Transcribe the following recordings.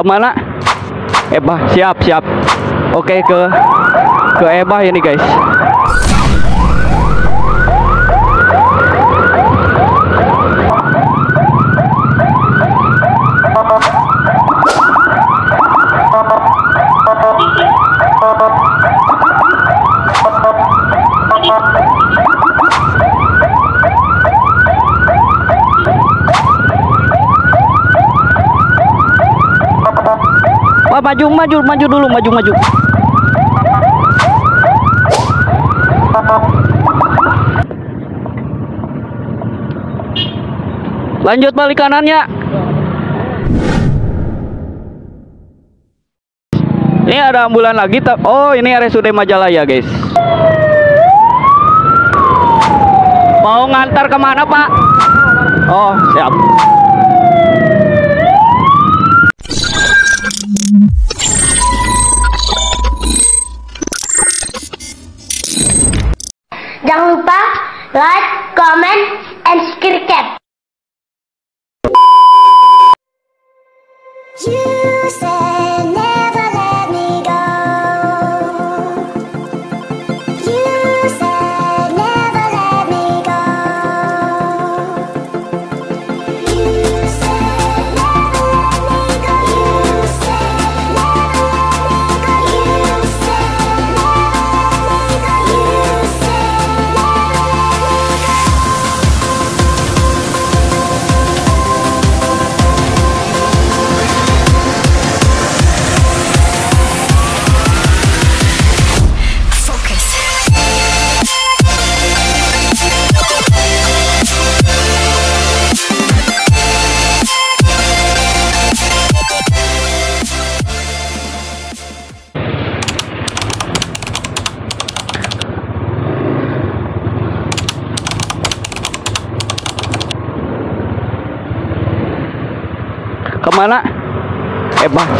Ke mana? Ebah, siap, siap. Oke, ke ke Ebah ini, guys. Wah, maju, maju, maju dulu, maju, maju. Lanjut balik kanannya. Ini ada ambulan lagi. Oh, ini RSUD Majalaya, guys. Mau ngantar ke mana, Pak? Oh, siap. said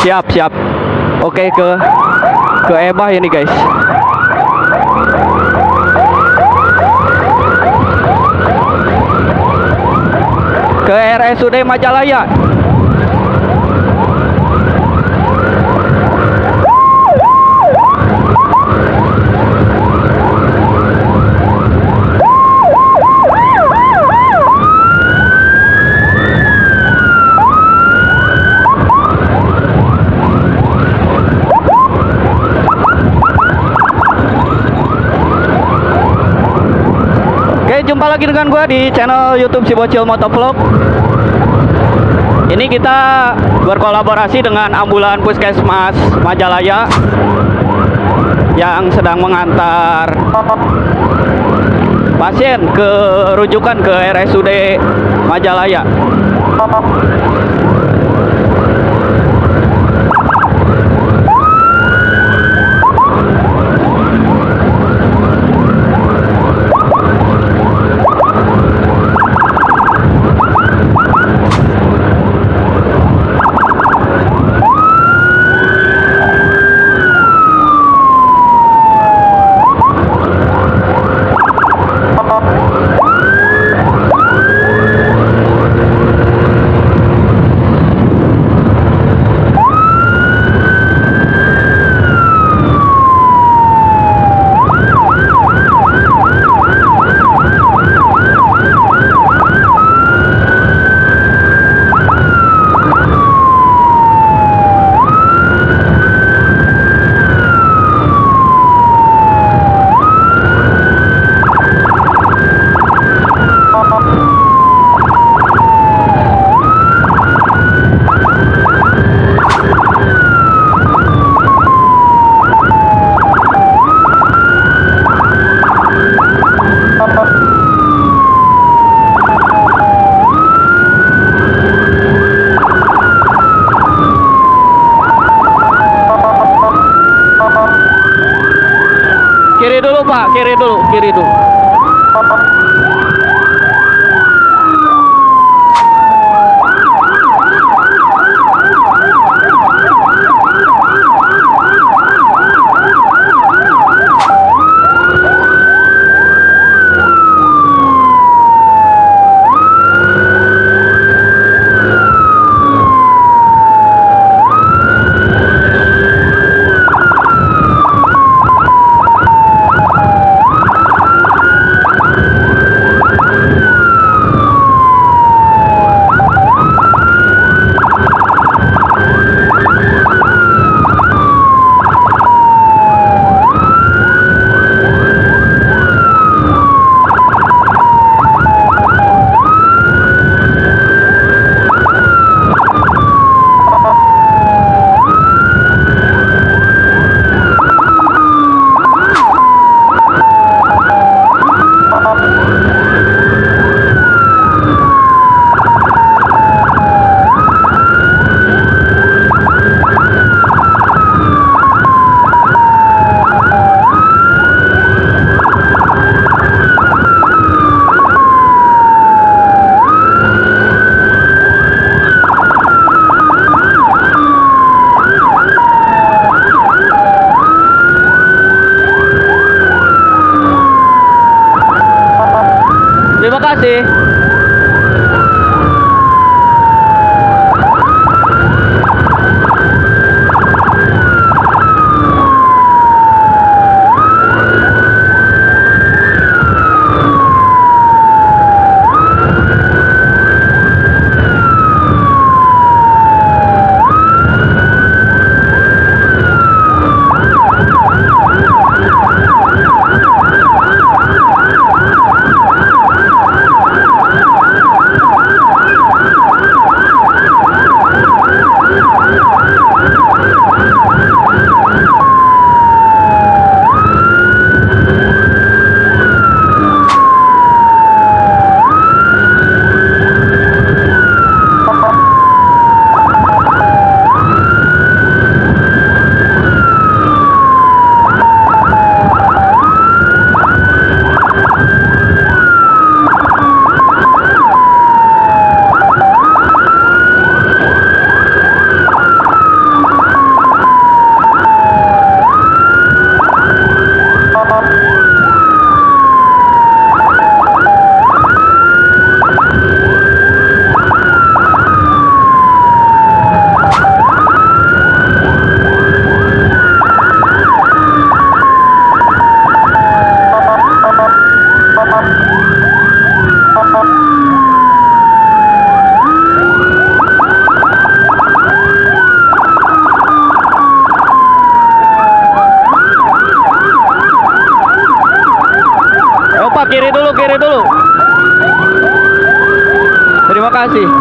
siap, siap. Oke, ke ke Ebah ini, guys. Ke RSUD Majalaya. Oke, jumpa lagi dengan gua di channel YouTube si Bocil Motovlog. Ini kita berkolaborasi dengan ambulan Puskesmas Majalaya yang sedang mengantar pasien ke rujukan ke RSUD Majalaya. Kiri dulu Pak, kiri dulu, kiri dulu. Terima kasih.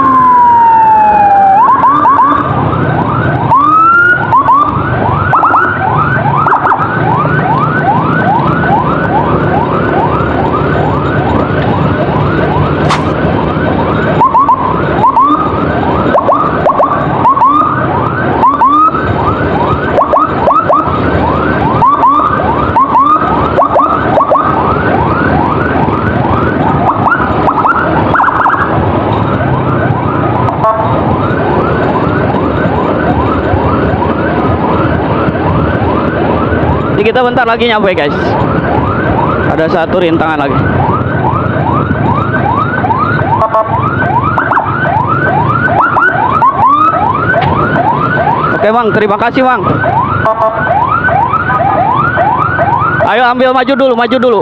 Kita bentar lagi nyampe guys. Ada satu rintangan lagi. Oke bang, terima kasih bang. Ayo ambil maju dulu, maju dulu.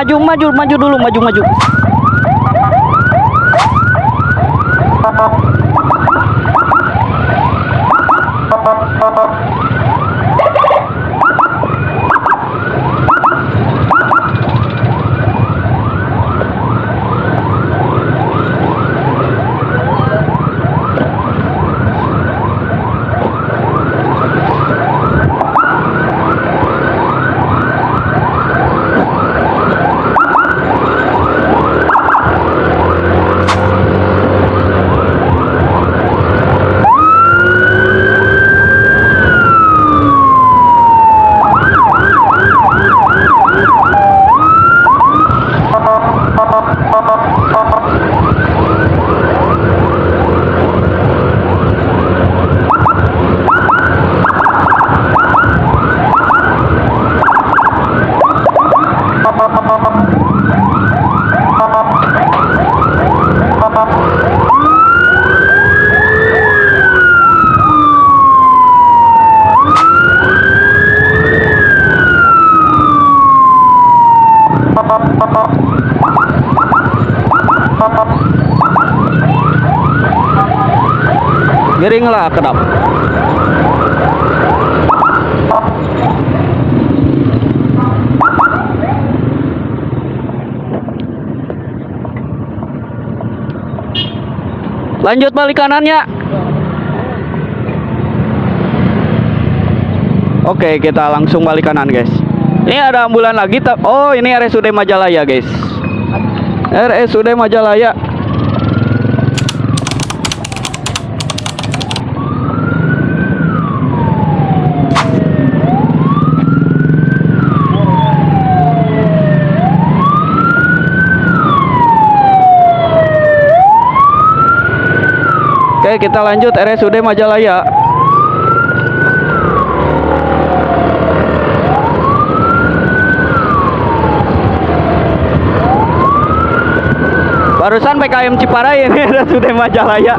Maju, maju, maju dulu, maju, maju. Miringlah kedap. Lanjut balik kanannya. Oke, kita langsung balik kanan, guys. Ini ada ambulan lagi. Oh, ini RSUD Majalaya, guys. RSUD Majalaya. Oke, kita lanjut RSUD Majalaya. Barusan PKM Ciparai ini RSUD Majalaya.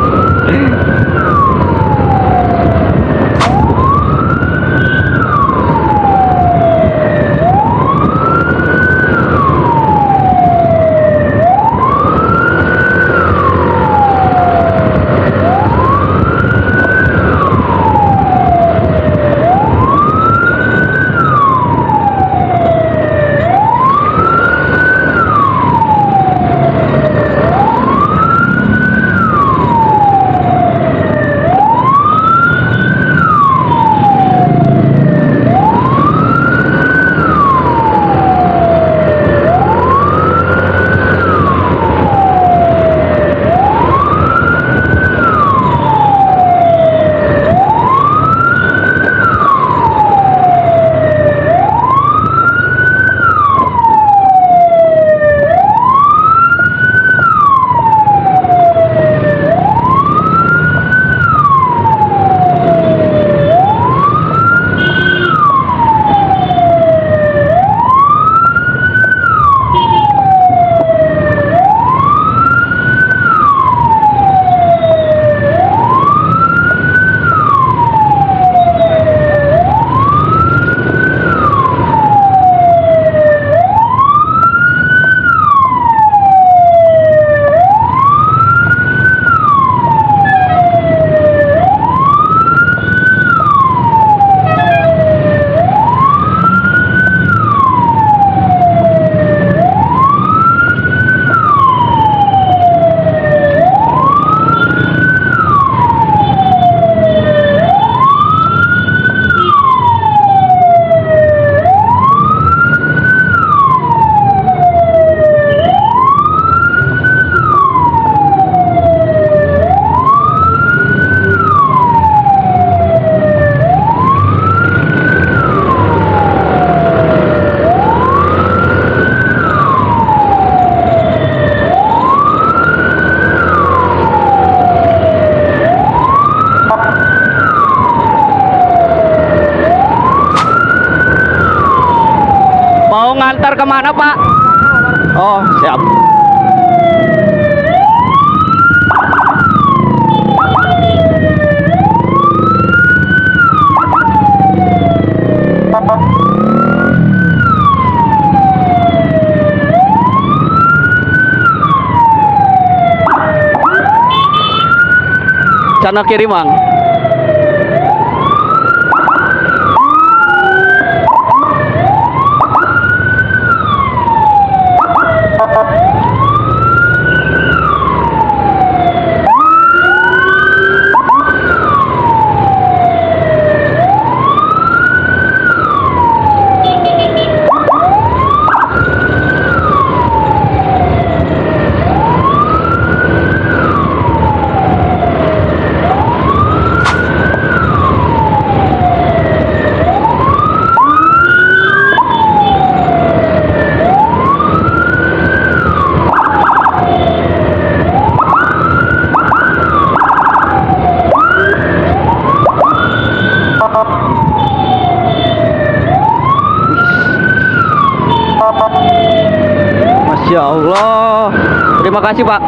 Sana kiri mang. Terima kasih Pak.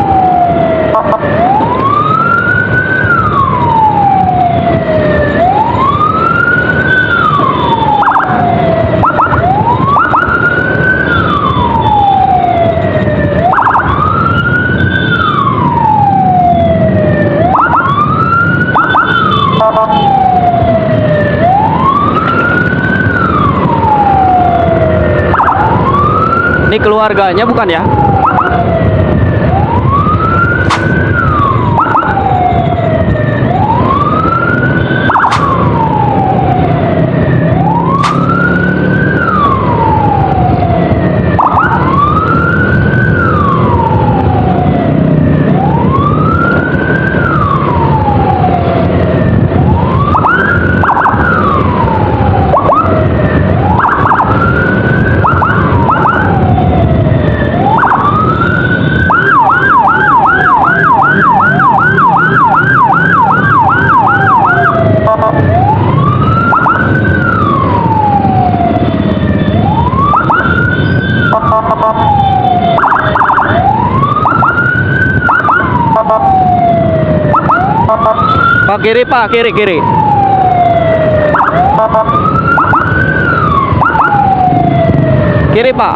Ini keluarganya bukan ya? Pak kiri Pak, kiri kiri. Kiri Pak.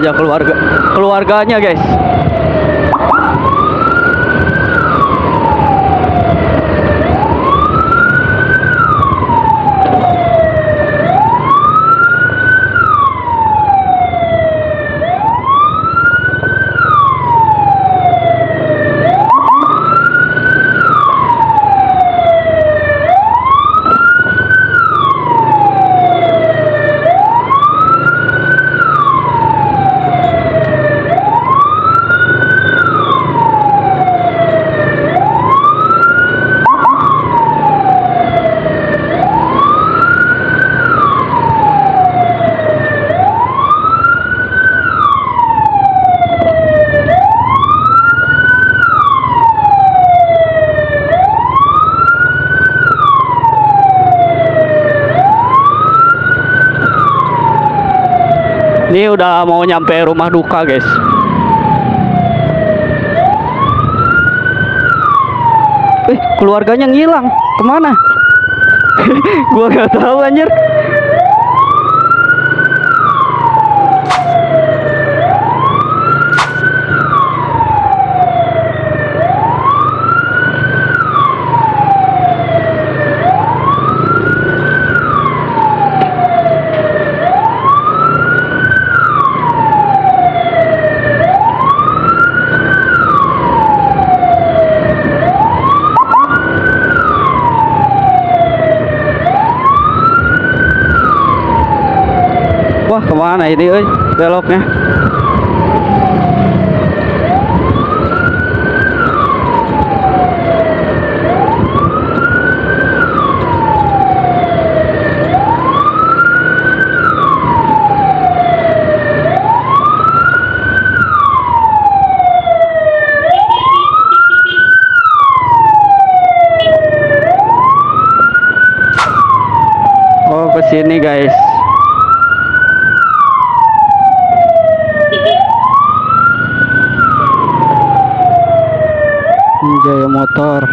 jenazah keluarga keluarganya guys. Ini udah mau nyampe rumah duka guys. Eh keluarganya ngilang ke mana? Gua nggak tahu anjir. Ke mana ini euy beloknya? Sini guys. Jaya Motor.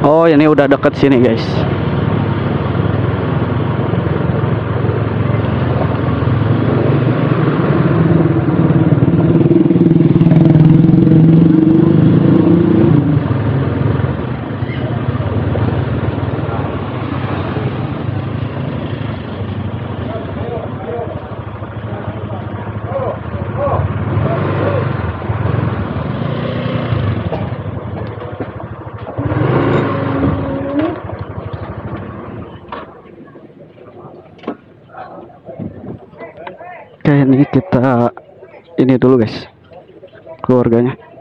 Oh, ini udah deket sini, guys. Oke, ini kita ini dulu, guys. Keluarganya.